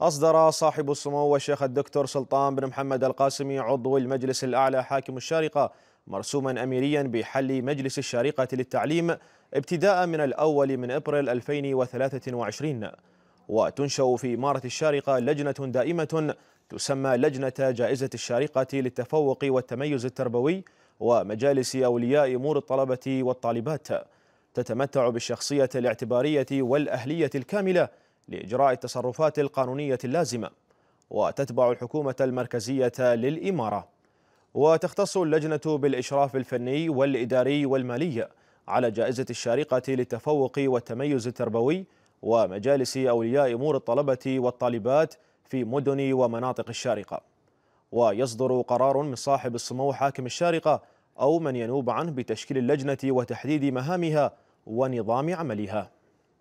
أصدر صاحب السمو الشيخ الدكتور سلطان بن محمد القاسمي عضو المجلس الأعلى حاكم الشارقة مرسوما أميريا بحل مجلس الشارقة للتعليم ابتداء من الأول من أبريل 2023 وتنشأ في إمارة الشارقة لجنة دائمة تسمى لجنة جائزة الشارقة للتفوق والتميز التربوي ومجالس أولياء أمور الطلبة والطالبات تتمتع بالشخصية الاعتبارية والأهلية الكاملة لإجراء التصرفات القانونية اللازمة وتتبع الحكومة المركزية للإمارة. وتختص اللجنة بالإشراف الفني والإداري والمالي على جائزة الشارقة للتفوق والتميز التربوي ومجالس أولياء أمور الطلبة والطالبات في مدن ومناطق الشارقة. ويصدر قرار من صاحب السمو حاكم الشارقة أو من ينوب عنه بتشكيل اللجنة وتحديد مهامها ونظام عملها.